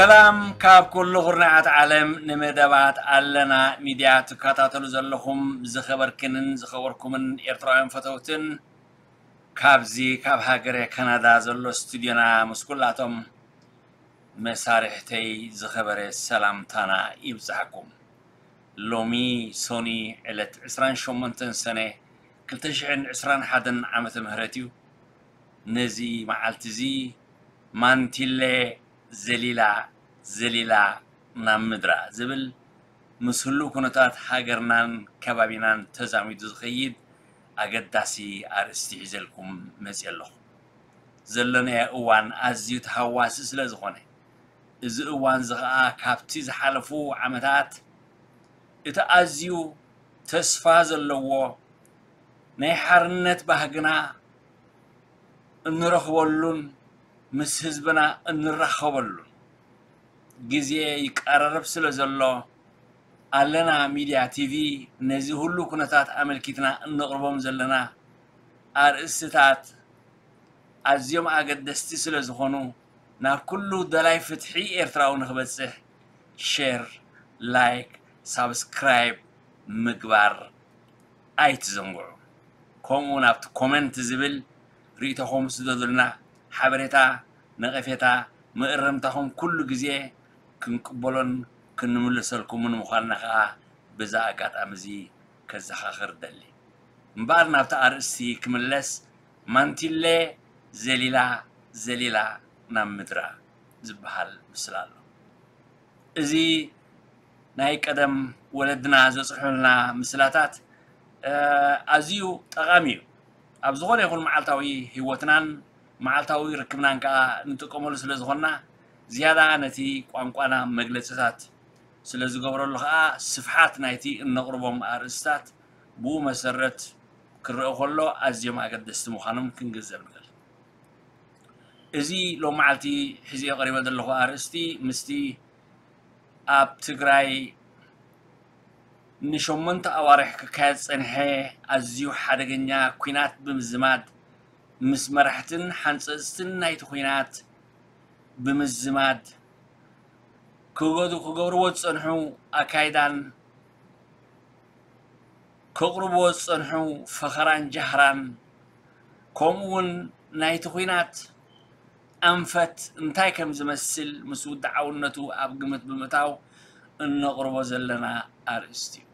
سلام كاب كل غرناعة عالم نمدابات علنا ميديا كاتاتلو زلهم زخبر كنن زخبركم من إرتراهم فتوتن كاب زي كاب هاجر كندا زلو استوديونا مسكولاتهم مسارحتي زخبر سلام تانا يبزحكم لومي سوني علت عسران شمنتن سنة كل كلتشعن عسران حدن عمت مهرتيو نزي مع التزي مانتيلي ዘሊላ ዘሊላ ናብ ምድራ ዝብል ምስ ህሉ ኩነታት ሃገርናን ከባቢናን ተዛሚዱ ዝኸይድ ኣገዳሲ ኣርእስቲ ሒዘልኩም መፅእ ኣለኹ ዘለናዮ እዋን ኣዝዩ ተሃዋሲ ስለ ዝኾነ እዚ እዋን እዚ ከዓ ካብቲ ዝሓለፉ ዓመታት እቲ ኣዝዩ ተስፋ ዘለዎ ናይ ሓርነት ባህግና እንረኽበሉን مس حزبنا انرخبلو ግዜ ይቀራረብ ስለ ዘሎ ኣለና ሚድያ ቲቪ ነዚ ሁሉ ኩነታት ኣመልኪትና እነቕርቦም ዘለና ኣርእስታት ኣዝዮም ኣገደስቲ ስለ ዝኾኑ ናብ ኩሉ ደላይ ፍትሒ ኤርትራዊ ንክበፅሕ ሼር ላይክ ሳብስክራይብ ምግባር ኣይትዘንግዑ ከምኡ ናብቲ ኮመንት ዝብል ርእቶኹም ስደሉና ሓበሬታ ነቐፌታ ምእርምታኹም ኩሉ ግዜ ክንቅበሎን ክንምልሰልኩምን ምዃንና ከዓ በዛ ኣጋጣሚ እዚ ከዘኻኽር ደሊ እምበር ናብቲ ኣርእስቲ ክምለስ ማንቲለ ዘሊላ ዘሊላ ናብ ምድራ ዝበሃል ምስል ኣሎ እዚ ናይ ቀደም ወለድና ዘፅሕሉና ምስላታት ኣዝዩ ጠቓሚ እዩ ኣብ ዝኾነ ይኹን መዓልታዊ ሂወትናን መዓልታዊ ርክብናን ከዓ ንጥቀመሉ ስለ ዝኾና ዝያዳ ነቲ ቋንቋና መግለፅታት ስለ ዝገብረሉ ከዓ ስፍሓት ናይቲ እነቕርቦም ኣርእስታት ብኡ መሰረት ክርአ ከሎ ኣዝዮም ኣገደስቲ ምዃኖም ክንግዘብ ንኽእል እዚ ሎም መዓልቲ ሒዚኦ ቀሪበ ዘለኹ ኣርእስቲ ምስቲ ኣብ ትግራይ ንሸሞንተ ኣዋርሕ ክካየድ ፀንሐ ኣዝዩ ሓደገኛ ኩናት ብምዝማድ ምስ መራሕትን ሓንፀፅትን ናይቲ ኩናት ብምዝማድ ክገዱ ክገብርዎ ዝፀንሑ ኣካይዳን ከቕርብዎ ዝፀንሑ ፈኸራን ጃህራን ከምኡውን ናይቲ ኩናት أنفت انتاي كم زمسل مسود دعونتو أبقمت بمتاو إن قربو زلنا أرستيو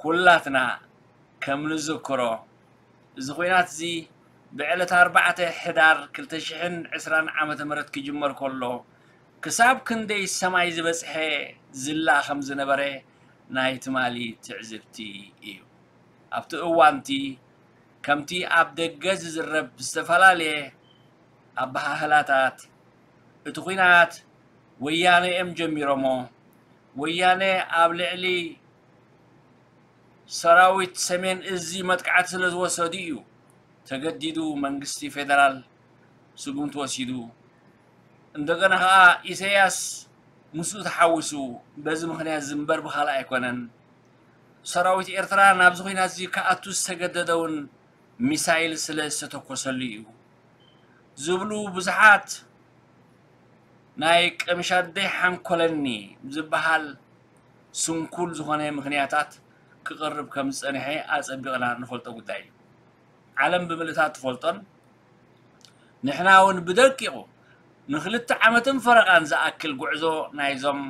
كلاتنا كم نذكرو زخوينات زي بعلة أربعة حدار كل تشحن عسران عامة مرت كجمر كله كساب كندي السماي زبسحي زلا خمز نبره نايت مالي تعزبتي إيو أبتو أوانتي كمتي أبدا قزز الرب استفلالي أبها هلاتات اتخينات وياني ام جميرمو وياني أبلعلي سراويت سمين إزي متقعت سلز وسوديو ተገዲዱ መንግስቲ ፌደራል ስጉምቲ ወሲዱ እንደገና ከዓ ኢሳያስ ምስኡ ተሓዊሱ በዚ ምክንያት ዝምበር ብካልእ ኣይኮነን ሰራዊት ኤርትራ ናብዚ ኩናት እዚ ከኣቱ ዝተገደደ እውን ሚሳይል ስለ ዝተተኮሰሉ እዩ ዝብሉ ብዙሓት ናይ ቅምሻደይ ሓንኮለኒ ዝበሃል ስንኩል ዝኾነ ምክንያታት ክቅርብ ከም ዝፀኒሐ ኣፀቢቕና ንፈልጦ ጉዳይ እዩ عالم بملتها تفلطن نحنا هون بدقيقو نخلت عمتن فرقان زاكل قعزو نايزم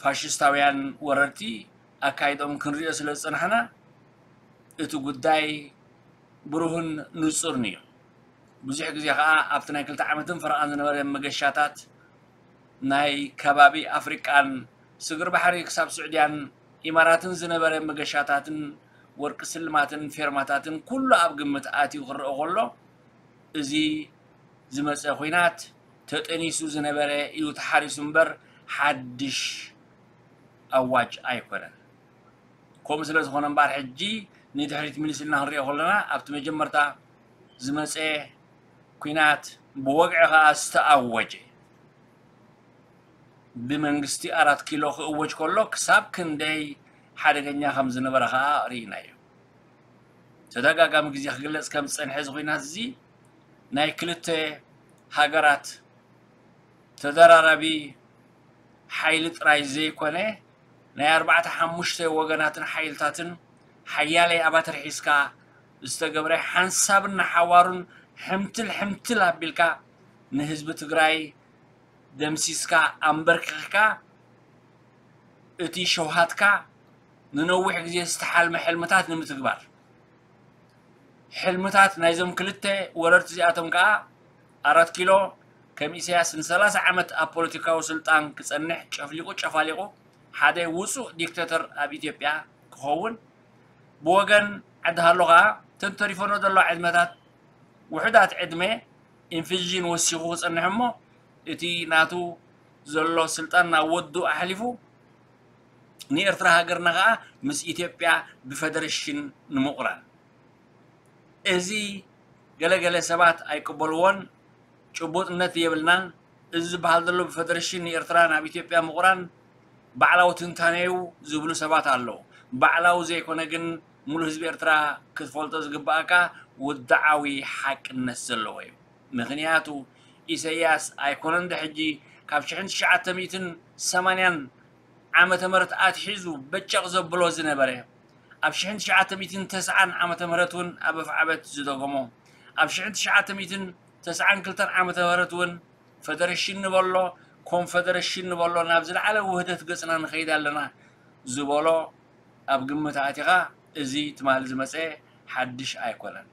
فاشستاويان وررتي اكايدوم كنريو سلوصن حنا اتو قداي بروهن نصرنيو بزيح قزيح قا ابتنا كلت عمتن فرقان زنوري مقشاتات ناي كبابي افريقان سقر بحري كساب سعوديان إماراتن زنبرة مقشاتاتن ወርቂ ስልማትን ፌርማታትን ኩሉ ኣብ ግምት ኣትዩ ክርአ ከሎ እዚ ዝመፀ ኩናት ተጠኒሱ ዝነበረ እዩ ተሓሪሱ እምበር ሓድሽ ኣዋጅ ኣይኮነን ከምኡ ስለ ዝኾነ እምበር ሕጂ ንድሕሪት ምልስ ኢልና ክንሪኦ ከለና ኣብቲ መጀመርታ ዝመፀ ኩናት ብወግዒ ከዓ ዝተኣወጀ ብመንግስቲ ኣራት ኪሎ ክእወጅ ከሎ ክሳብ ክንደይ ሓደገኛ ከም ዝነበረ ከዓ ርኢና እዩ ተደጋጋሚ ግዜ ክግለፅ ከም ዝፀንሐ ዚ ኮይና እዚ ናይ ክልተ ሃገራት ተደራራቢ ሓይሊ ጥራይ ዘይኮነ ናይ ኣርባዕተ ሓሙሽተ ወገናትን ሓይልታትን ሓያለይ ኣባትር ሒዝካ ዝተገብረ ሓንሳብና ሓዋሩን ሕምትል ሕምትል ኣቢልካ ንህዝቢ ትግራይ ደምሲስካ ኣንበርኪኽካ እቲ ሸውሃትካ ننوح جزي استحال محلمتات نمتقبار حلمتات نايزم كلته ولرت زي اتم كا أرد كيلو كم إسياس نسلاس عمت أبوليتيكا وسلطان كسنح شفليقو شفاليقو حادي وسو ديكتاتر أبي تيبيا كهوون بوغن عدها اللغة تنتريفونو دلو عدمتات وحدات عدمي انفجين وسيخو سنحمو إتي ناتو زلو سلطان ودو أهلفو ንኤርትራ ሃገርና ከዓ ምስ ኢትዮጵያ ብፌደሬሽን ንምቑራን እዚ ገለገለ ሰባት ኣይቅበልዎን ጭቡጥነት የብልናን እዚ ዝበሃል ዘሎ ብፌደሬሽን ንኤርትራ ናብ ኢትዮጵያ ምቁራን ባዕላዊ ትንታነዩ ዝብሉ ሰባት ኣለው ባዕላዊ ዘይኮነ ግን ሙሉእ ህዝቢ ኤርትራ ክትፈልጦ ዝግባአካ ውዳዓዊ ሓቅነት ዘለዎ እዩ ምክንያቱ ኢሳያስ ኣይኮነ እንደ ሕጂ ካብ 1980 ዓመተ ምህረት ኣትሒዙ በጨቕ ዘብሎ ዝነበረ ኣብ 1990 ዓመተ ምህረት እውን ኣብ ኣፍዓበት ዝደገሞ ኣብ 1992 ዓመተ ምህረት እውን ፈደሬሽን ንበሎ ኮንፈደሬሽን ንበሎ ናብ ዝለዓለ ውህደት ገፅና ንኸይድ ኣለና ዝበሎ ኣብ ግምት ኣቲኻ እዚ ትማል ዝመፀ ሓድሽ ኣይኮነን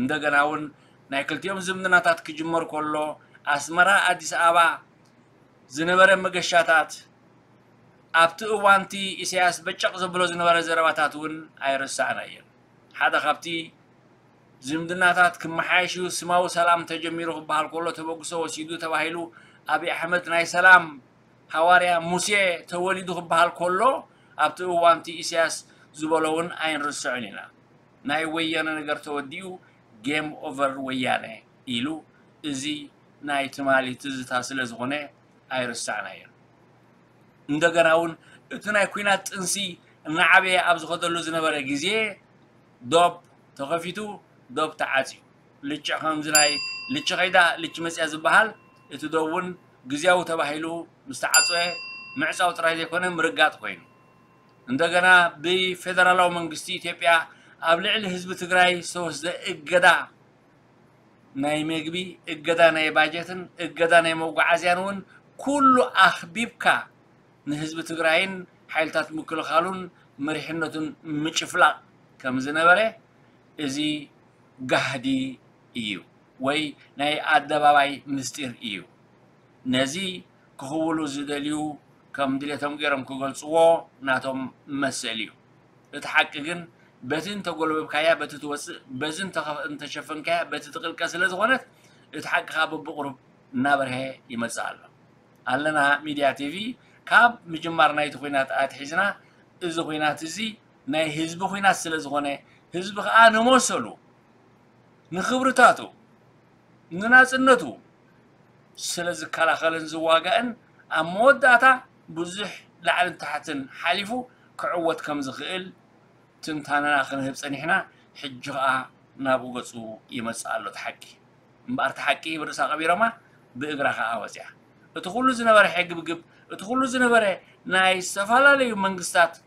እንደገና እውን ናይ ክልቲኦም ዝምድናታት ክጅመር ከሎ ኣስመራ ኣዲስ ኣበባ ዝነበረ መገሻታት ኣብቲ እዋንቲ ኢሳያስ በጨቕ ዘብሎ ዝነበረ ዘረባታት እውን ኣይርስዕና እየን ሓደ ካብቲ ዝምድናታት ክመሓየሽ ስማዊ ሰላም ተጀሚሩ ክበሃል ከሎ ተበግሶ ወሲዱ ተባሂሉ ኣብዪ ኣሕመድ ናይ ሰላም ሃዋርያ ሙሴ ተወሊዱ ክበሃል ከሎ ኣብቲ እዋንቲ ኢሳያስ ዝበሎ እውን ኣይንርስዕን ኢና ናይ ወያነ ነገር ተወዲኡ ጌም ኦቨር ወያነ ኢሉ እዚ ናይ ትማሊ ትዝታ ስለ ዝኾነ ኣይርስዕና እየን እንደገና እውን እቲ ናይ ኩናት ጥንሲ እናዓበየ ኣብ ዝኸተሉ ዝነበረ ግዜ ዶብ ተኸፊቱ ዶብ ተዓፅዩ ልጭ ከምዚ ናይ ልጭ ከይዳ ልጭ መፅያ ዝበሃል እቲ ዶብ እውን ግዜያዊ ተባሂሉ ምስ ተዓፅወ ምዕፃው ጥራይ ዘይኮነ ምርጋጥ ኮይኑ እንደገና ብፌደራላዊ መንግስቲ ኢትዮጵያ ኣብ ልዕሊ ህዝቢ ትግራይ ዝተወስደ እገዳ ናይ ምግቢ እገዳ ናይ ባጀትን እገዳ ናይ መጓዓዝያን እውን ኩሉ ኣኽቢብካ نهزب تقرأين حيلتات مكلو خالون مريحنة مجفلا كم زنبالي إزي قهدي إيو وي ناي أدباباي مستير إيو نزي كهولو زدليو كم دليتهم قيرم كوغل سوو ناتهم مسليو اتحققن بزن تقولو ببكايا بتتوس بزن تخف انتشفن كايا بتتقل كاسلز غنت اتحققها ببقرب نابره يمزالو ألنا ميديا تيفي ካብ ምጅማር ናይቲ ኩናት ኣትሒዝና እዚ ኩናት እዚ ናይ ህዝቢ ኩናት ስለ ዝኾነ ህዝቢ ከዓ ንመሰሉ ንክብርታቱ ንናፅነቱ ስለ ዝከላኸልን ዝዋጋእን ኣብ መወዳእታ ብዙሕ ላዕልን ታሕትን ሓሊፉ ክዕወት ከም ዝኽእል ትንታነና ክንህብ ፀኒሕና ሕጂ ከዓ ናብኡ ገፁ ይመፅእ ኣሎ እቲ ሓቂ እምበኣር ቲ ሓቂ ብርእሳ ቀቢሮማ ብእግራ ከዓ ወፅያ اتخلو زنبر حق بقب اتخلو زنبر ناي سفالة ليو منقستات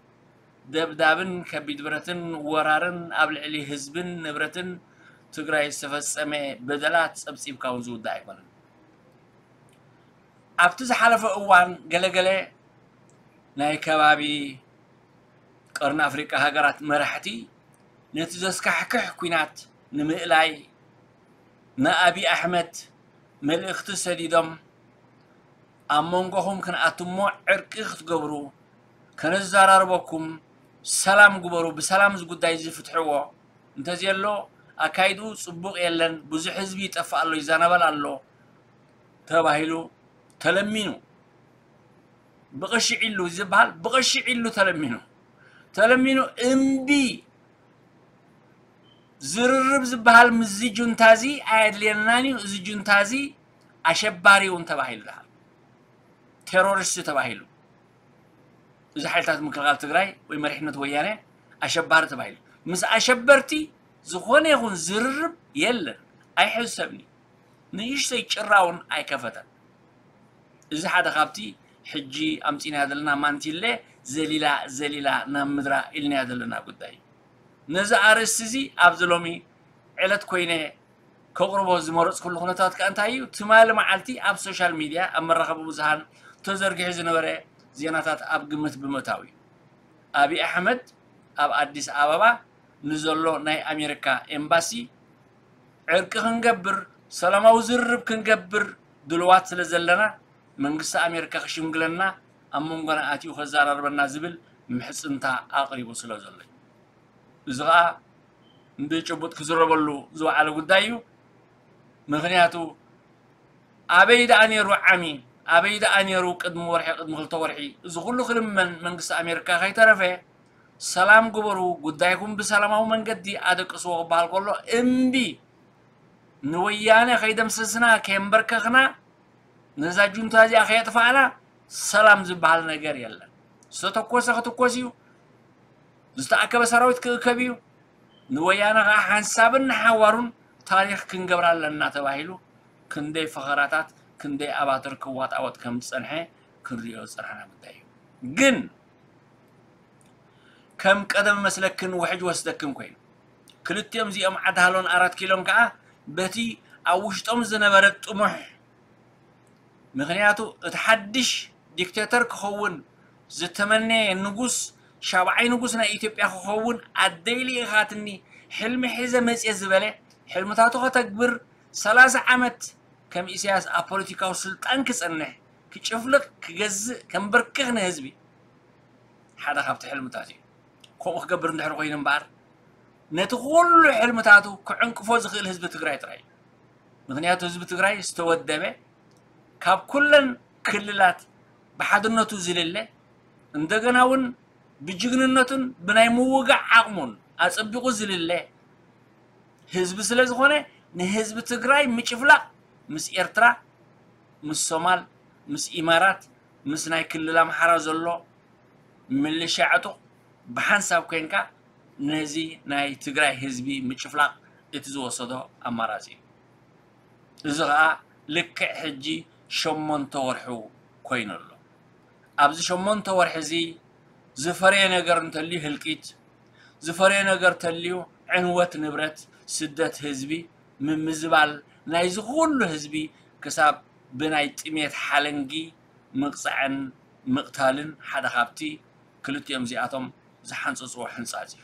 داب دابن كبيد برتن ورارن قبل علي هزبن نبرتن تقرأي سفاس امي بدلات سبسيب كاونزو دايق بلن ابتز حالف اوان قلق قلق ناي كبابي قرن افريكا هاقرات مرحتي نتزاس كحكح كوينات نمئلاي نأبي أحمد ملي اختصر يدم أمونغهم كان أتمو عرقيخت قبرو كان الزرار بكم سلام قبرو بسلام زقوداي زفتحوو انتزي اللو أكايدو سبوغ يلن بوزي حزبي تفعلو يزانبال اللو تباهيلو تلمينو بغشي علو زبهال بغشي علو تلمينو تلمينو انبي زررب زبهال مزي جنتازي عيد ليناني زي جنتازي أشباري انتباهيلو ቴሮሪስት ተባሂሉ እዚ ሓይልታት ምክልኻል ትግራይ ወይ መሪሕነት ወያነ ኣሸባሪ ተባሂሉ ምስ ኣሸበርቲ ዝኾነ ይኹን ዝርርብ የለን ኣይሕሰብኒ ንእሽተይ ጭራ እውን ኣይከፈተን እዚ ሓደ ካብቲ ሕጂ ኣምፂና ዘለና ማንቲለ ዘሊላ ዘሊላ ናብ ምድራ ኢልና ዘለና ጉዳይ እዩ ነዚ ኣርእስቲ እዚ ኣብዚ ሎሚ ዕለት ኮይነ ከቕርቦ ዝመረፅኩሉ ኩነታት ከዓ እንታይ እዩ ትማሊ መዓልቲ ኣብ ሶሻል ሚድያ ኣብ መራኸቢ ብዙሃን ተዘርግሒ ዝነበረ ዜናታት ኣብ ግምት ብምእታው እዩ ኣብዪ ኣሕመድ ኣብ ኣዲስ ኣበባ ንዘሎ ናይ ኣሜሪካ ኤምባሲ ዕርቂ ክንገብር ሰላማዊ ዝርርብ ክንገብር ድልዋት ስለ ዘለና መንግስቲ ኣሜሪካ ክሽምግለና ኣብ መንጎና ኣትኡ ከዘራርበና ዝብል ምሕፅንታ ኣቕሪቡ ስለ ዘሎ እዩ እዚ ከዓ ብጭቡጥ ክዝረበሉ ዝወዓለ ጉዳይ እዩ ምክንያቱ ኣበይ ደኣ ነይሩ ዓሚ أبي إذا أني روك قد مورح قد مخلطة ورحي زغلو خلم من من قصة أمريكا خي ترى فيه سلام قبرو قدايكم بسلامه من قدي أدك أسوق بهالقولو إمبي نويانة خي دم دمسسنا كيمبر كخنا نزا جنتا زي أخي تفعلا سلام زبال نجار يلا ستتكوسي ختكوسيو ዝተኣከበ ሰራዊት ክእከብ እዩ ንወያነ ከዓ ሓንሳብን ሓዋሩን ታሪክ ክንገብር ኣለና ተባሂሉ ክንደይ ፈኸራታት كندي أباتر كوات أوت كم صنعه كريو صنعنا بدايو جن كم قدم مسلك كن واحد وسدكم كوين كلت يوم زي أم عدهالون أرد كيلون كا بتي أوشت أم زنبرت طموح مغنياتو اتحدش ديكتاتر كخوون زتمني نقص شابعي نقصنا إيتيوبيا كخوون أديلي إخاتني حلم حيزة مزيز بلي حلم تاتو غتكبر ثلاثة عمت كم إسياس أبوليتيكا وسلطان كسنه لك كجز كم بركهنا هزبي حدا خبت حلم تاتي كم خبر ندحر قين مبار نتقول حلم تاتو كعنك فوز خيل هزب تقرأي تراي مغنيات هزب تقرأي استود دمه كاب كلن كللات بحدنته زلله እንደገና ውን ብጅግንነቱን ብናይ ምውጋዕ ዓቕሙን ኣፀቢቑ ዝልለ ህዝቢ ስለ ዝኾነ ንህዝቢ ትግራይ ምጭፍላቕ ምስ ኤርትራ ምስ ሶማል ምስ ኢማራት ምስ ናይ ክልል ኣምሓራ ዘሎ ምልሻ ዕጡቕ ብሓንሳብ ኮይንካ ነዚ ናይ ትግራይ ህዝቢ ምጭፍላቕ እቲ ዝወሰዶ ኣማራፂ እዩ እዚ ከዓ ልክዕ ሕጂ ሸሞንተ ወርሑ ኮይኑ ኣሎ ኣብዚ ሸሞንተ ወርሒ እዚ ዝፈረየ ነገር እንተልዩ ህልቂት ዝፈረየ ነገር እንተልዩ ዕንወት ንብረት ስደት ህዝቢ ምምዝባል ናይ ዝኾኑ ህዝቢ ክሳብ ብናይ ጥሜት ሓለንጊ ምቕፃዕን ምቕታልን ሓደ ካብቲ ክልቲኦም እዚኣቶም ዝሓንፅፅዎ ሕንፃፅ እዩ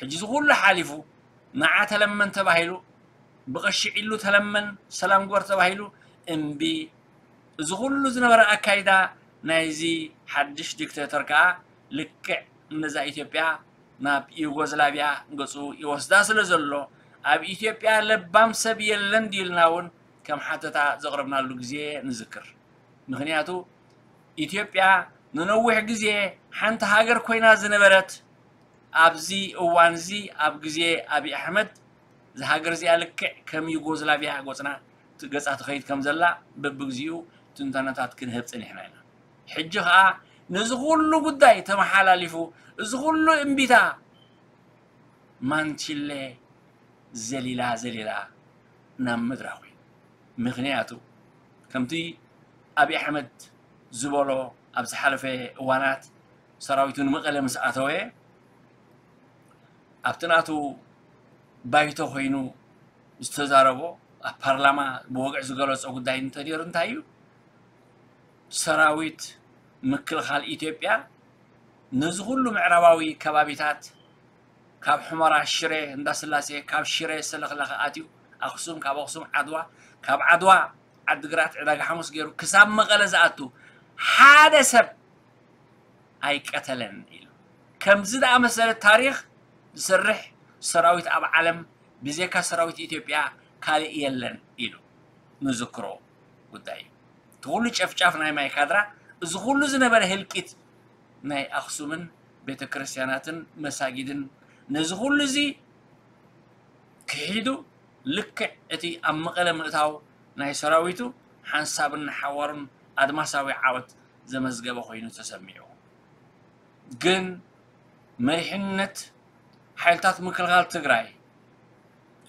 ሕጂ እዚ ኩሉ ሓሊፉ ንዓ ተለመን ተባሂሉ ብቐሺ ዒሉ ተለመን ሰላም ግበር ተባሂሉ እምቢ እዚ ኩሉ ዝነበረ ኣካይዳ ናይዚ ሓድሽ ዲክቴተር ከዓ ልክዕ ነዛ ኢትዮጵያ ናብ ዩጎዝላቪያ ገፁ ይወስዳ ስለ ዘሎ ኣብ ኢትዮጵያ ለባም ሰብ የለን ዲልና እውን ከም ሓተታ ዘቕረብናሉ ግዜ ንዝክር ምክንያቱ ኢትዮጵያ ንነዊሕ ግዜ ሓንቲ ሃገር ኮይና ዝነበረት ኣብዚ እዋን እዚ ኣብ ግዜ ኣብዪ ኣሕመድ እዚ ሃገር እዚኣ ልክዕ ከም ዩጎዝላቪያ ጎፅና ገፃ ትኸይድ ከም ዘላ በብግዚኡ ትንተነታት ክንህብ ፅኒሕና ኢና ሕጂ ከዓ ነዚ ኩሉ ጉዳይ ተመሓላሊፉ እዚ ኩሉ እምቢታ ማንችሌ ዘሊላ ዘሊላ ናብ ምድራ ኮይኑ ምክንያቱ ከምቲ ኣብዪ ኣሕመድ ዝበሎ ኣብ ዝሓለፈ እዋናት ሰራዊቱ ንመቐለ ምስ ኣተወ ኣብቲ ናቱ ባይቶ ኮይኑ ዝተዛረቦ ኣብ ፓርላማ ብወግዕ ዝገለፆ ጉዳይ እንተነይሩ እንታይ እዩ ሰራዊት ምክልኻል ኢትዮጵያ ነዚ ኩሉ ምዕራባዊ ከባቢታት ካብ ሑመራ ሽሬ እንዳስላሴ ካብ ሽሬ ስለክለኸ ኣትዩ ኣክሱም ካብ ኣክሱም ዓድዋ ካብ ዓድዋ ዓዲግራት ዕዳጋ ሓሙስ ገይሩ ክሳብ መቐለ ዝኣቱ ሓደ ሰብ ኣይቀተለን ኢሉ ከምዚ ዝኣመሰለ ታሪክ ዝሰርሕ ሰራዊት ኣብ ዓለም ብዜካ ሰራዊት ኢትዮጵያ ካልእ የለን ኢሉ ንዝክሮ ጉዳይ እዩ እቲ ኩሉ ጨፍጫፍ ናይ ማይ ካድራ እዚ ኩሉ ዝነበረ ህልቂት ናይ ኣክሱምን ቤተ ክርስትያናትን መሳጊድን نزغول زي كهيدو لكع اتي ام مقلم اتاو ناي سراويتو حنسابن حوارن ادماساوي عاوت زمزقبو خوينو تسميعو جن مريحنت حيلتات مكلغال تقراي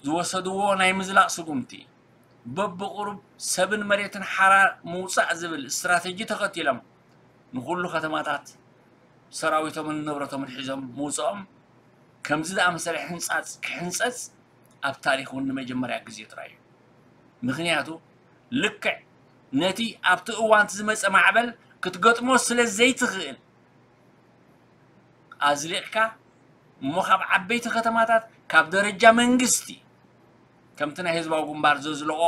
زوصدوو ناي مزلاق سقومتي بب قرب سبن مريتن حرار موسع زبل استراتيجي تقتلم نقول له ختماتات سراويتو من نبرتو من حزم موسعهم ከምዚ ዝኣመሰለ ሕንፃፅ ክሕንፀፅ ኣብ ታሪክ እውን ንመጀመርያ ግዜ ጥራይ እዩ ምክንያቱ ልክዕ ነቲ ኣብቲ እዋንቲ ዝመፀ ማዕበል ክትገጥሞ ስለ ዘይትኽእል ኣዝሊቕካ እሞ ካብ ዓበይቲ ከተማታት ካብ ደረጃ መንግስቲ ከምቲ ናይ ህዝባዊ ግንባር ዘዝለቆ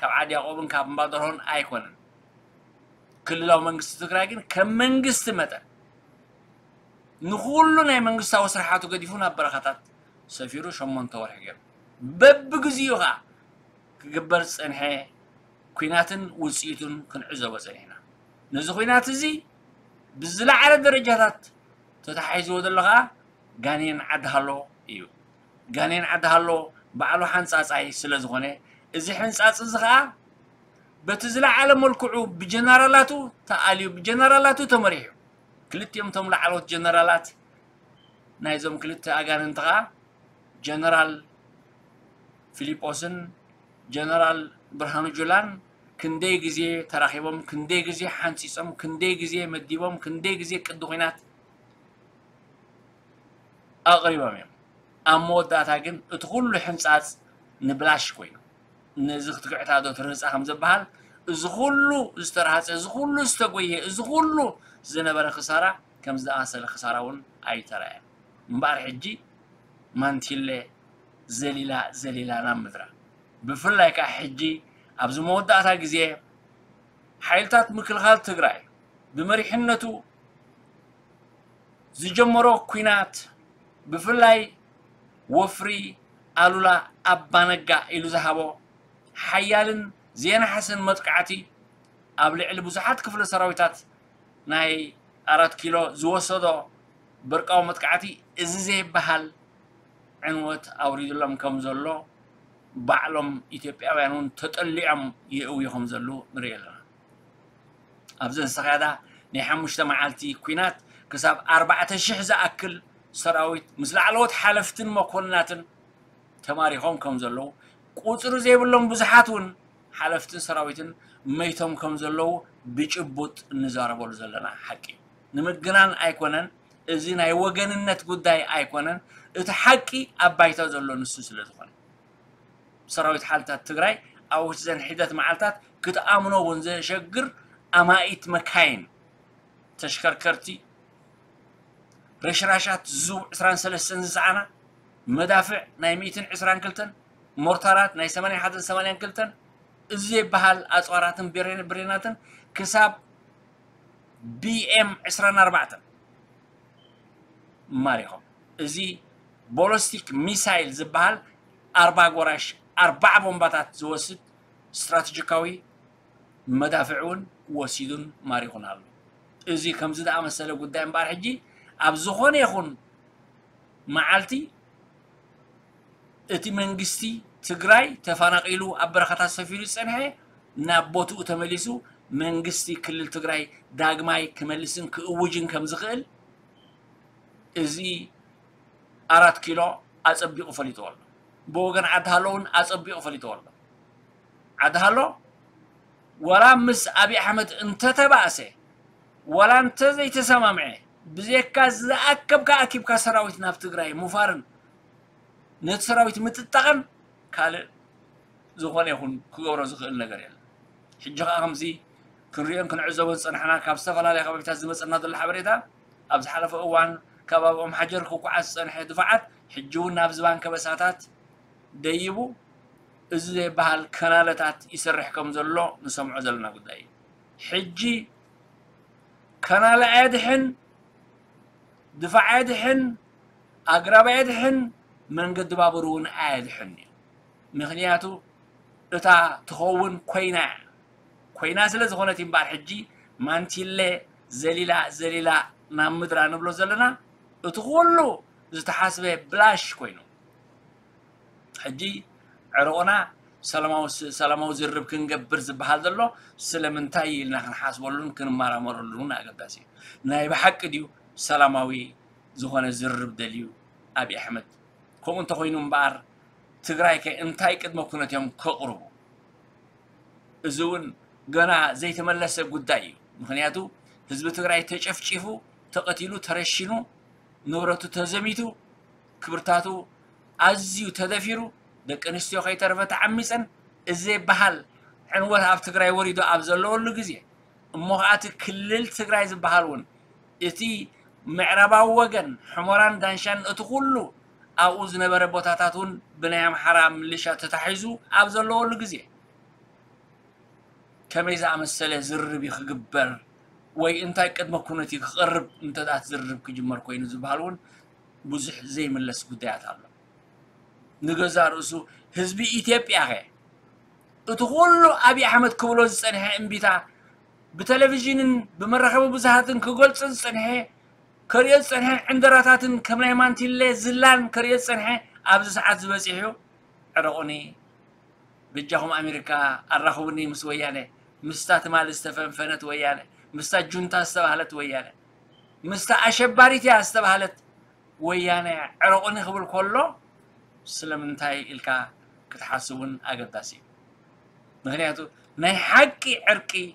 ካብ ዓድያቆብን ካብ እምባደርሆን ኣይኮነን ክልላዊ መንግስቲ ትግራይ ግን ከም መንግስቲ መጠን نخولو ناي منغستا وسرحاتو قديفو نابرا خطات سفيرو شمون طور حقب بب قزيوها كقبر سنحي كويناتن ولسيتن كن عزوة زينا نزو كوينات زي بزلا على درجاتات تتحيزو دلغا غانين عدهالو ايو غانين عدهالو بعلو حنساس اي سلزغوني ازي حنساس ازغا بتزلا على ملكعو بجنرالاتو تاليو بجنرالاتو تمريحو كلتيهم تم لعلوت جنرالات نايزوم كلت أجاننت انتغا جنرال فيليبوسن جنرال برهانو جولان كندي غزي تراخيبوم كندي غزي حانسيسهم كندي غزي مديبوم كندي غزي كدوغينات أغريبهم يوم أمو داتاقن اتغول حنسات نبلاش كوين نزخ تقعت هذا ترنس أخم زبهال ازغلو استرهاس ازغلو استقويه ازغلو ዝነበረ ክሳራ ከም ዝኣሰለ ክሳራ እውን ኣይተረአየ እምበር ሕጂ ማንቲለ ዘሊላ ዘሊላ ናብ ምድራ ብፍላይ ከዓ ሕጂ ኣብዚ መወዳእታ ግዜ ሓይልታት ምክልኻል ትግራይ ብመሪሕነቱ ዝጀመሮ ኩናት ብፍላይ ወፍሪ ኣሉላ ኣባነጋ ኢሉ ዝሃቦ ሓያልን ዜናሓስን መጥቃዕቲ ኣብ ልዕሊ ብዙሓት ክፍለ ሰራዊታት ናይ ኣራት ኪሎ ዝወሰዶ ብርቃዊ መጥቃዕቲ እዚ ዘይበሃል عنوت أوريد لهم كم زلو بعلم إتيبيا وينون تطلعهم يأويهم زلوا مريلا أبزن سخيادا نحن مجتمعالتي كوينات كساب أربعة شحزة أكل سراويت مثل علوات حالفتن مقولناتن تماري خم كم زلو قطر زيب اللهم بزحاتون ሓለፍትን ሰራዊትን መይቶም ከም ዘለዉ ብጭቡጥ እንዛረበሉ ዘለና ሓቂ ንምግናን ኣይኮነን እዚ ናይ ወገንነት ጉዳይ ኣይኮነን እቲ ሓቂ ኣብ ባይታ ዘሎ ንሱ ስለ ዝኾነ ሰራዊት ሓልታት ትግራይ ኣብ ውሽጢ ዘን ሒደት መዓልታት ክትኣምኖ እውን ዘሸግር ኣማኢት መካይን ተሽከርከርቲ ረሽራሻት ዙ 23 ዝሰዓና መዳፍዕ ናይ 122 ሞርታራት ናይ 81 82 زي بحال أصواراتن برين بريناتن كساب بي ام عسران أربعتن ماريهم زي بولستيك ميسايل زي بحال أربع قراش أربع بومباتات زوست استراتيجيكاوي مدافعون وسيدون ماريخون هالو إزي كم زد أمثلة قدام بار أبزخون يخون معالتي إتي منقستي تغراي تفانقيلو ابركاتا سفيلو صنحه نابوتو تمليسو منغستي كلل تغراي داغماي كملسن كوجين كمزخل ازي 4 كيلو اصبيق فليتول بوغن عدالون اصبيق فليتول عدالو ولا مس ابي احمد انت تباسه ولا انت زي تسمامعه بزيكا زاكبكا اكيبكا سراويت نافت تغراي مفارن نت سراويت متتقم ካልእ ዝኾነ ይኹን ክገብሮ ዝኽእል ነገር የለን ሕጂ ከዓ ከምዚ ክንሪኦን ክንዕዘቦን ዝፀናሕና ካብ ዝተፈላለየ ከባቢታት ዝመፀና ዘሎ ሓበሬታ ኣብ ዝሓለፈ እዋን ካብ ኣብኦም ሓጀር ክጓዓዝ ዝፀንሐ ድፋዓት ሕጂ እውን ናብ ዝባን ከበሳታት ደይቡ እዚ ዘይበሃል ከናለታት ይሰርሕ ከም ዘሎ ንሰምዖ ዘለና ጉዳይ እዩ ሕጂ ከናለ ኣየድሕን ድፋዕ ኣየድሕን ኣግራብ ኣየድሕን መንገዲ ባቡር እውን ኣየድሕን እዩ ምክንያቱ እታ ትኸውን ኮይና ኮይና ስለ ዝኾነት ይምበኣል ሕጂ ማንቲለ ዘሊላ ዘሊላ ናብ ምድራ ንብሎ ዘለና እቲ ኩሉ ዝተሓስበ ብላሽ ኮይኑ ሕጂ ዕረቑና ሰላማዊ ዝርብ ክንገብር ዝበሃል ዘሎ ስለምንታይ ኢልና ክንሓስበሉን ክንመራመረሉን ኣገዳሲ እዩ ናይ ብሓቂ ድዩ ሰላማዊ ዝኾነ ዝርብ ደልዩ ኣብዪ ኣሕመድ ከምኡ እንተኮይኑ እምበኣር تقرأي كي انتاي قد ما كنت يوم كقرب ازون قنا زي تملس قدايو مخنياتو هزب تقرأي تشفشفو تقتلو ترشينو نورتو تزميتو كبرتاتو أزيو تدفيرو دك انستيو خي ترفة تعميسا ازي بحال عنوان هاب تقرأي وريدو ابزلو اللو قزيه እሞ ከዓ እቲ ክልል ትግራይ ዝበሃል እውን እቲ ምዕረባዊ ወገን ኣብኡ ዝነበረ ቦታታት እውን ብናይ ኣምሓራ ምልሻ ተታሒዙ ኣብ ዘለወሉ ግዜ ከመይ ዝኣመሰለ ዝርርብ እዩ ክግበር ወይ እንታይ ቅድመ ኩነት እዩ ክቐርብ እንተዳት ዝርርብ ክጅመር ኮይኑ ዝበሃል እውን ብዙሕ ዘይምለስ ጉዳያት ኣሎ ንገዛ ርእሱ ህዝቢ ኢትዮጵያ ኸ እቲ ኩሉ ኣብዪ ኣሕመድ ክብሎ ዝፀንሐ እምቢታ ብቴሌቭዥንን ብመራኸቢ ብዙሃትን ክገልፅን ዝፀንሐ كريت صنح عند راتاتن كم نعمان تلا زلان كريت صنح أبز ساعات زبسيحو عرقوني بجاهم أمريكا أرخوني مس مستات مال استفنفنت ويانه مستات جنتا استبهلت ويانه مستا أشباريت يا استبهلت ويانه عرقوني خبر كله سلمنتاي إلكا كتحاسبون أقداسي مخنياتو ناي حقي عرقي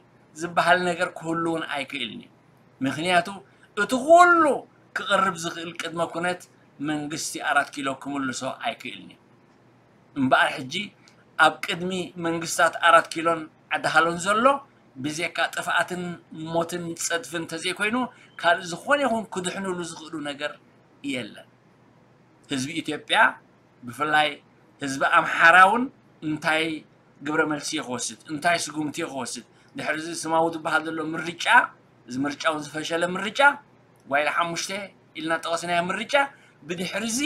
زبهل نجر كلون أيكلني مخنياتو እቲ ኩሉ ክቐርብ ዝኽእል ቅድመ ኩነት መንግስቲ ኣራት ኪሎ ክምልሶ ኣይክእልኒ እምበኣር ሕጂ ኣብ ቅድሚ መንግስታት ኣራት ኪሎን ኣዳሃሎን ዘሎ ብዘካ ጥፍኣትን ሞትን ፀድፍን እንተዘይኮይኑ ካልእ ዝኾነ ይኹን ክድሕንሉ ዝኽእሉ ነገር የለን ህዝቢ ኢትዮጵያ ብፍላይ ህዝቢ ኣምሓራ እውን እንታይ ግብረ መልሲ ክወስድ እንታይ ስጉምቲ ክወስድ ድሕሪ ስማዊ ዝበሃል ዘሎ ምርጫ እዚ ምርጫውን ዝፈሸለ ምርጫ ዋይላ ሓሙሽተ ኢልና ጠቐስናዮ ምርጫ ብድሕሪዚ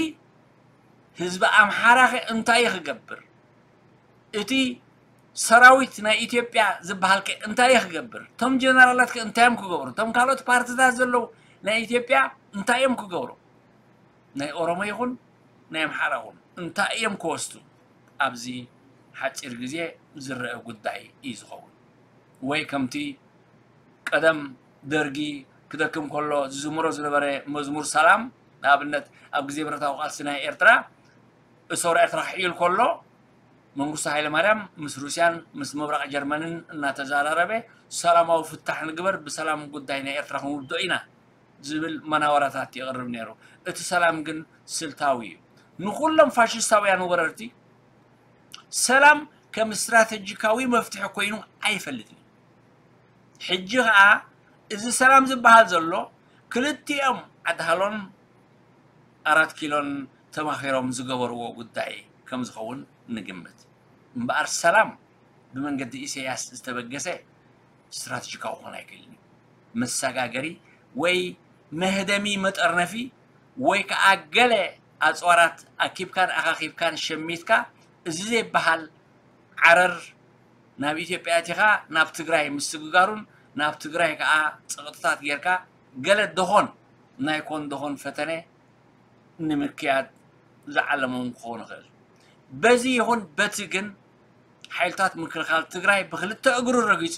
ህዝቢ ኣምሓራ ኸ እንታይ ክገብር እቲ ሰራዊት ናይ ኢትዮጵያ ዝበሃል ከ እንታይ ክገብር እቶም ጀነራላት ከ እንታይ እዮም ክገብሩ እቶም ካልኦት ፓርቲታት ዘለዉ ናይ ኢትዮጵያ እንታይ እዮም ክገብሩ ናይ ኦሮሞ ይኹን ናይ ኣምሓራ ይኹን እንታይ እዮም ክወስዱ ኣብዚ ሓፂር ግዜ ዝረአ ጉዳይ እዩ ዝኸውን ወይ ከምቲ ቀደም ደርጊ ክደክም ከሎ ዝዝምሮ ዝነበረ መዝሙር ሰላም ንኣብነት ኣብ ግዜ ብረታዊ ቃልሲ ናይ ኤርትራ እሶር ኤርትራ ክዕል ከሎ መንግስቱ ሃይለማርያም ምስ ሩስያን ምስ ምብራቅ ጀርመንን እናተዘራረበ ሰላማዊ ፍታሕ ንግበር ብሰላም ጉዳይ ናይ ኤርትራ ክንውድእ ኢና ዝብል መናወራታት ይቐርብ ነይሩ እቲ ሰላም ግን ስልታዊ እዩ ንኩሎም ፋሽስታውያን ወረርቲ ሰላም ከም ስትራቴጂካዊ መፍትሒ ኮይኑ ኣይፈልጥን ሕጂ ከዓ እዚ ሰላም ዝበሃል ዘሎ ክልቲኦም ዓድሃሎን ኣራት ኪሎን ተማኺሮም ዝገበርዎ ጉዳይ ከም ዝኸውን ንግምት እምበኣር ሰላም ብመንገዲ ኢሳያስ ዝተበገሰ እስትራቴጂካዊ ክኾን ኣይክእልን እዩ መሰጋገሪ ወይ መህደሚ መጠርነፊ ወይ ከዓ ገለ ኣፅዋራት ኣኪብካን ኣኻኺብካን ሸሚትካ እዚ ዘይበሃል ዓረር ናብ ኢትዮጵያ እቲኻ ናብ ትግራይ ምስግጋሩን ናብ ትግራይ ከዓ ፀቕጥታት ጌርካ ገለ ድኾን ናይ ኮን ድኾን ፈተነ ንምክያድ ዝዓለሞም ክኾን ይኽእል በዚ ይኹን በቲ ግን ሓይልታት ምክልኻል ትግራይ ብክልተ እግሩ ረጊፁ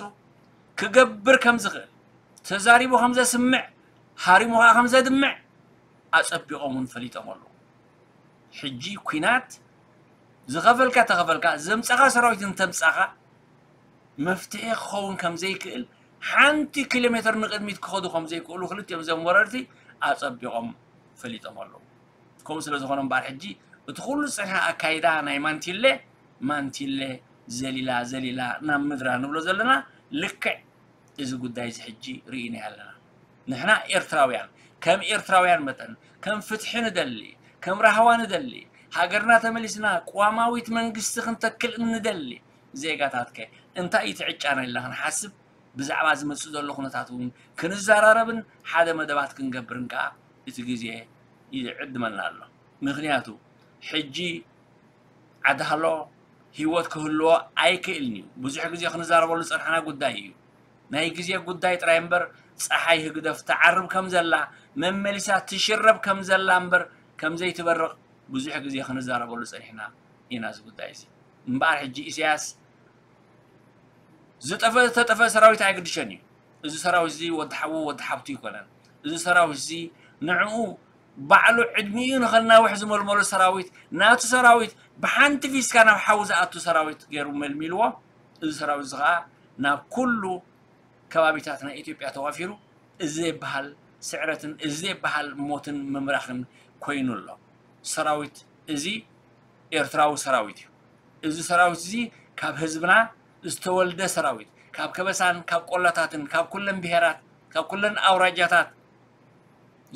ክገብር ከም ዝኽእል ተዛሪቡ ከም ዘስምዕ ሃሪሙ ከዓ ከም ዘድምዕ ኣፀቢቖምን ፈሊጦም ኣለዉ ሕጂ ኩናት ዝኸፈልካ ተኸፈልካ ዘምፃኻ ሰራዊት እንተምፃኻ መፍትሒ ክኸውን ከም ዘይክእል ሓንቲ ኪሎ ሜትር ንቅድሚት ክኸዱ ከም ዘይክእሉ ክልቲኦም እዞም ወረርቲ ኣፀቢቖም ፈሊጦም ኣለዉ ከምኡ ስለ ዝኾነ እምበር ሕጂ እቲ ኩሉ ፅንሐ ኣካይዳ ናይ ማንቲለ ማንቲለ ዘሊላ ዘሊላ ናብ ምድራ ንብሎ ዘለና ልክዕ እዚ ጉዳይ እዚ ሕጂ ርኢና ኣለና ንሕና ኤርትራውያን ከም ኤርትራውያን መጠን ከም ፍትሒ ንደሊ ከም ረሃዋ ንደሊ ሃገርና ተመሊስና ቋማዊት መንግስቲ ክንተክል እንደሊ ዜጋታት ከ እንታይ እዩ ትዕጫና ኢልና ክንሓስብ ብዛዕባ ዝመፅእ ዘሎ ኩነታት እውን ክንዘራረብን ሓደ መደባት ክንገብርን ከዓ እቲ ግዜ ይዕድመልና ኣሎ ምክንያቱ ሕጂ ዓዲ ሃሎ ሂወት ክህልዎ ኣይክእልን እዩ ብዙሕ ግዜ ክንዛረበሉ ፀንሕና ጉዳይ እዩ ናይ ግዜ ጉዳይ ጥራይ እምበር ፀሓይ ህግደፍ ተዓርብ ከም ዘላ መመሊሳ ትሽረብ ከም ዘላ እምበር ከምዘይትበርቕ ብዙሕ ግዜ ክንዛረበሉ ፀኒሕና ኢና እዚ ጉዳይ እዚ እምበኣር ሕጂ ኢሳያስ زت أفا تت أفا سراوي تعقدشني إذا سراوي نعو بعلو عدمين خلنا وحزم المول سراويت ناتو سراويت بحنت في سكان حوزة أتو سراويت غير مل ملوا إذا سراوي زغا نا كلو كوابيتاتنا إثيوبيا توافيرو إزاي بحال سعرة إزاي بحال موتن ممرخن كوين الله سراويت إزي إرتراو سراويت إذا سراويت زي كاب هزبنا ዝተወልደ ሰራዊት ካብ ከበሳን ካብ ቆላታትን ካብ ኩለን ብሄራት ካብ ኩለን ኣውራጃታት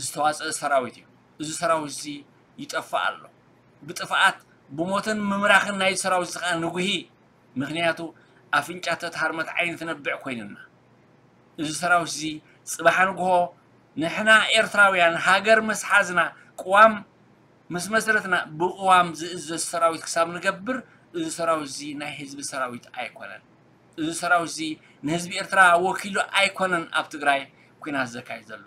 ዝተዋፀአ ሰራዊት እዩ እዚ ሰራዊት እዚ ይጠፋእ ኣሎ ብጥፍኣት ብሞትን ምምራኽን ናይ ሰራዊት ከዓ ንጉሂ ምክንያቱ ኣፍንጫ ተተሃርመት ዓይኒ ትነብዕ ኮይኑና እዚ ሰራዊት እዚ ፅባሓ ንግሆ ንሕና ኤርትራውያን ሃገር መስሓዝና ቅዋም ምስ መሰረትና ብቅዋም ዝእዘዝ ሰራዊት ክሳብ ንገብር እዚ ሰራዊት እዚ ናይ ህዝቢ ሰራዊት ኣይኮነን እዚ ሰራዊት እዚ ንህዝቢ ኤርትራ ወኪሉ ኣይኮነን ኣብ ትግራይ ኩናት ዘካይድ ዘሎ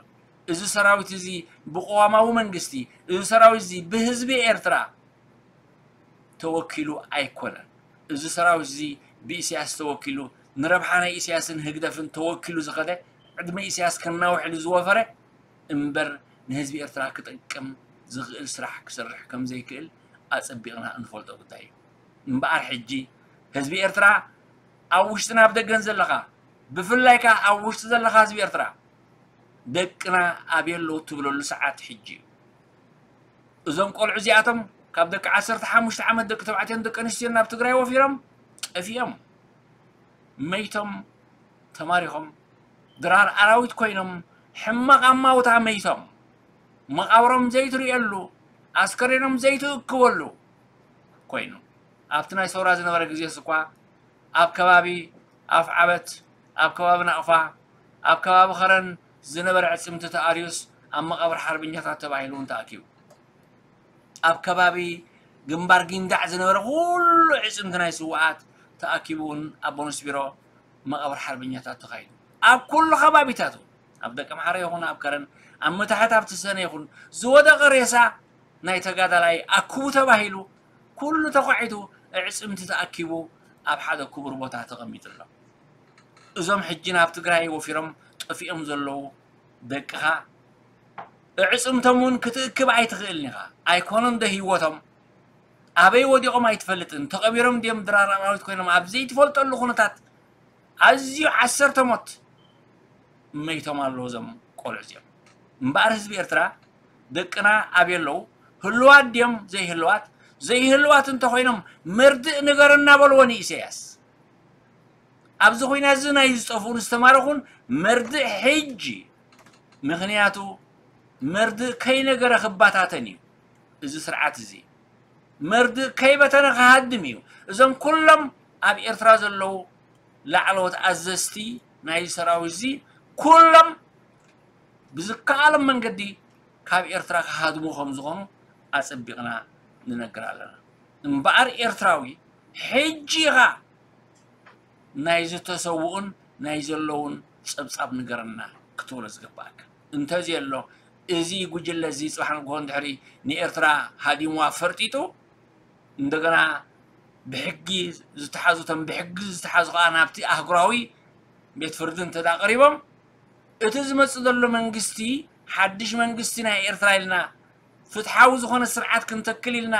እዚ ሰራዊት እዚ ብቆዋማዊ መንግስቲ እዚ ሰራዊት እዚ ብህዝቢ ኤርትራ ተወኪሉ ኣይኮነን እዚ ሰራዊት እዚ ብእስያስ ተወኪሉ ንረብሓ ናይ እስያስን ህግደፍን ተወኪሉ ዝኸደ ዕድመ እስያስ ከናውሕሉ ዝወፈረ እምበር ንህዝቢ ኤርትራ ክጠቅም ዝኽእል ስራሕ ክሰርሕ ከም ዘይክእል ኣፀቢቕና እንፈልጦ ጉዳይ እዩ እምበኣር ሕጂ ህዝቢ ኤርትራ ኣብ ውሽጢ ናብ ደገን ዘለኻ ብፍላይ ከዓ ኣብ ውሽጢ ዘለኻ ህዝቢ ኤርትራ ደቅና ኣብየሎ ትብለሉ ሰዓት ሕጂ እዩ እዞም ቆልዑ እዚኣቶም ካብ ደቂ 15 ዓመት ደቂ ተባዕትዮን ደቂ ኣንስትዮን ናብ ትግራይ ወፊሮም ጠፊዮም መይቶም ተማሪኾም ድራር ኣራዊት ኮይኖም ሕማቕ ኣማውታ መይቶም መቃብሮም ዘይትርእየሉ ኣስከሬኖም ዘይትእክበሉ ኮይኑ ኣብቲ ናይ ሰውራ ዝነበረ ግዜ ስኳ ኣብ ከባቢ ኣፍ ዓበት ኣብ ከባቢ ናቕፋ ኣብ ከባቢ ኸረን ዝነበረ ዕፅምቲ ተኣርዩስ ኣብ መቐብሪ ሓርብኛታት ተባሂሉ እውን ተኣኪቡ ኣብ ከባቢ ግንባር ጊንዳዕ ዝነበረ ኩሉ ዕፅምቲ ናይ ስውኣት ተኣኪቡ እውን ኣብ ቦኖስ ቢሮ መቐብሪ ሓርብኛታት ተኻይዱ ኣብ ኩሉ ከባቢታት ኣብ ደቂ መሓረ ይኹን ኣብ ከረን ኣብ መታሕት ኣብቲ ሰነ ይኹን ዝወደቐ ሬሳ ናይ ተጋዳላይ ኣክቡ ተባሂሉ ኩሉ ተኳዒቱ عصم تتأكبو أب حدا كبر بوتها تغميت الله إزام حجين أب تقرأي وفيرم في أمزلو دكها عصم تمون كتكب عي تغيلني خا أي كونن ده هيوتم أبي ودي قم عي تفلتن تقبيرم ديم درار أمالت كوينم أبزي تفلت اللو خونتات أزيو عسر تموت ميتم اللو زم كل عزيو مبارس بيرترا دكنا أبيلو هلوات ديم زي هلوات زي هلوات انت خوينم مرد نغر النابل وني إسياس أبزو خوين أزينا يستفون استمارخون مرد حجي مغنياتو مرد كي نغر خباتاتنيو إزي سرعات زي مرد كي بتانا غهدميو إزم كلهم أب إرتراز اللو لعلوت أزستي ناي سراوزي كلهم بزكالم من قدي كاب إرتراز هادمو خمزغونو أسبقنا ንነግር ኣለና እምበኣር ኤርትራዊ ሕጂ ኸ ናይ ዝተሰውኡን ናይ ዘለውን ፀብጻብ ንገርና ክትብሎ ዝግባአካ እንተዚ ኣሎ እዚ ጉጅለ እዚ ፅባሕ ንግሆ እንድሕሪ ንኤርትራ ሃዲምዋ ፈርጢጡ እንደገና ብሕጊ ዝተሓዙ እቶም ብሕጊ ዝተሓዙ ከዓ ናብቲ ኣህጉራዊ ቤት ፍርዲ እንተዳ ቀሪቦም እቲ ዝመፅእ ዘሎ መንግስቲ ሓድሽ መንግስቲ ናይ ኤርትራ ኢልና ፍትሓዊ ዝኾነ ስርዓት ክንተክል ኢልና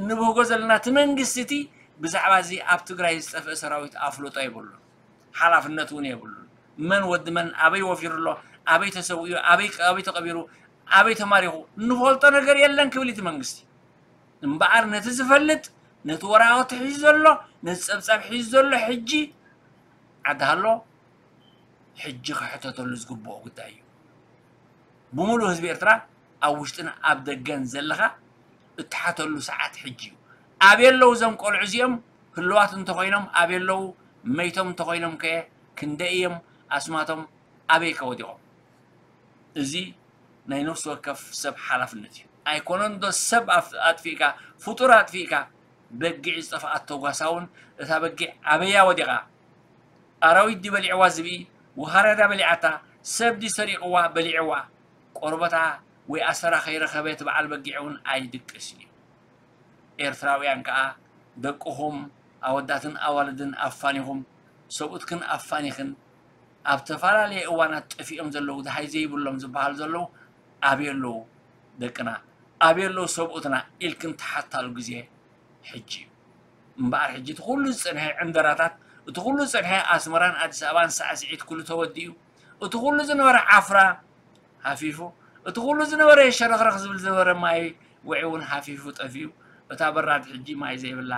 እንብህጎ ዘለና እቲ መንግስቲ እቲ ብዛዕባ እዚ ኣብ ትግራይ ዝፀፍአ ሰራዊት ኣፍልጦ የብሉን ሓላፍነት እውን የብሉን መን ወዲ መን ኣበይ ወፊሩ ኣሎ ኣበይ ተሰዊኡ ኣበይ ተቐቢሩ ኣበይ ተማሪኹ እንፈልጦ ነገር የለን ክብል እቲ መንግስቲ እምበኣር ነቲ ዝፈልጥ ነቲ ወራወቲ ሒዙ ዘሎ ነቲ ፀብጻብ ሒዙ ዘሎ ሕጂ ዓዳሃሎ ሕጂ ክሕተተሉ ዝግብኦ ጉዳይ እዩ ብሙሉእ ህዝቢ ኤርትራ ኣብ ውሽጥን ኣብ ደገን ዘለኻ እትሓተሉ ሰዓት ሕጂ እዩ ኣብ የለው እዞም ቆልዑ እዚኦም ህልዋት እንተኮይኖም ኣብ የለው መይቶም እንተኮይኖም ከ ክንደይ እዮም ኣስማቶም ኣበይ ከወዲቖም እዚ ናይ ነፍሲ ወከፍ ሰብ ሓላፍነት እዩ ኣይኮነን ዶ ሰብ ኣጥፊእካ ፍጡር ኣጥፊእካ በጊዕ ዝጠፍኣቶ ጓሳ እውን እታ በጊዕ ኣበያ ወዲቓ ኣራዊት ዲ በሊዕዋ ዝብኢ ወሃርያ ዳ በሊዓታ ሰብ ዲ ሰሪቕዋ በሊዕዋ ቆርበታ ወይኣሰራ ከይረኸበት በዓል በጊዕ እውን ኣይድቅስ እዩ ኤርትራውያን ከዓ ደቅኹም ኣወዳትን ኣዋልድን ኣፋኒኹም ሰብኡትክን ኣፋኒኽን ኣብ ዝተፈላለየ እዋናት ጠፊኦም ዘለዉ ድሃይ ዘይብሎም ዝበሃል ዘለዉ ኣብየ ኣለዉ ደቅና ኣብየ ኣለዉ ሰብኡትና ኢልክን ተሓታሉ ግዜ ሕጂ እዩ እምበኣር ሕጂ እቲ ኩሉ ዝፀንሐ ዕምደራታት እቲ ኩሉ ዝፀንሐ ኣስመራን ኣዲስ ኣበባን ሳዕስዒት ኩሉ ተወዲኡ እቲ ኩሉ ዝነበረ ዓፍራ ሃፊፉ እቲ ኩሉ ዝነበረ የሸረኽረኽ ዝብል ዝነበረ ማይ ውዒ እውን ሓፊፉ ጠፊኡ እታ በራድ ሕጂ ማይ ዘይብላ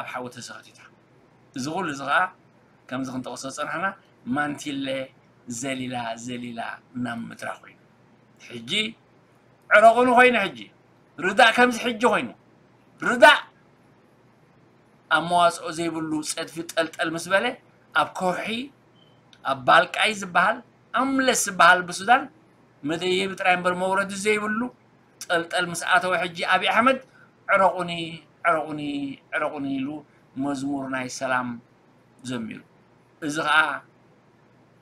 ኣብ ሓዊ ተሰኽቲታ እዚ ኩሉ እዚ ከዓ ከምዚ ክንጠቕሶ ፀናሕና ማንቲለ ዘሊላ ዘሊላ ናብ ምድራ ኮይኑ ሕጂ ዕረቑኑ ኮይኑ ሕጂ ርዳእ ከምዚ ሕጂ ኮይኑ ርዳእ ኣብ መዋፅኦ ዘይብሉ ፀድፊ ጠልጠል ምስ በለ ኣብ ከውሒ ኣብ ባልቃይ ዝበሃል ኣምለስ ዝበሃል ብሱዳን مدي يبت رامبر مورد زي بلو قلت المسعات وحجي أبي أحمد عرقوني عرقوني عرقوني لو مزمورنا سلام زميل إزغا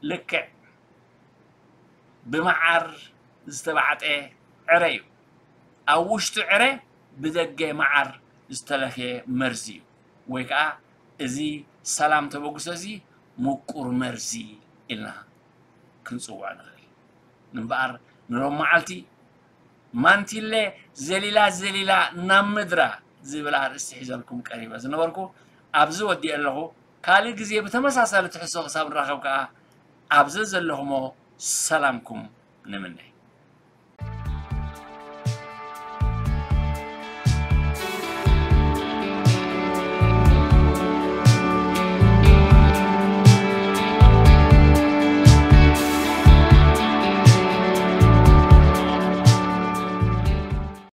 لك بمعر استبعت إيه عريو أوشت عري بدقى معر استلخي مرزي ويكا إزي سلام تبقس إزي مكور مرزي إلنا كنسوا نخل እምበኣር ንሎም መዓልቲ ማንቲለ ዘሊላ ዘሊላ ናብ ምድራ ዝብል ኣርእስቲ ሒዘልኩም ቀሪበ ዝነበርኩ ኣብዚ ወዲእ ኣለኹ ካልእ ግዜ ብተመሳሳሊ ትሕሶ ክሳብ ንራኸብ ከዓ ኣብዚ ዘለኹሞ ሰላምኩም ንምነ